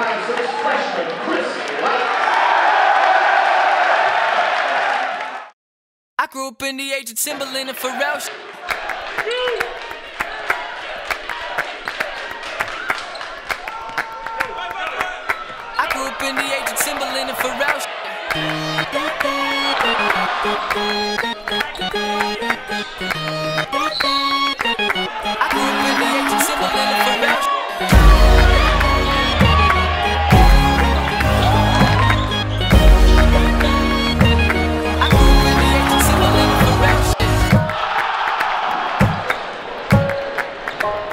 Ohio freshman, Chris White. I grew up in the age of Timberland and Pharrell. I grew up in the age of Timberland and Pharrell. Bye.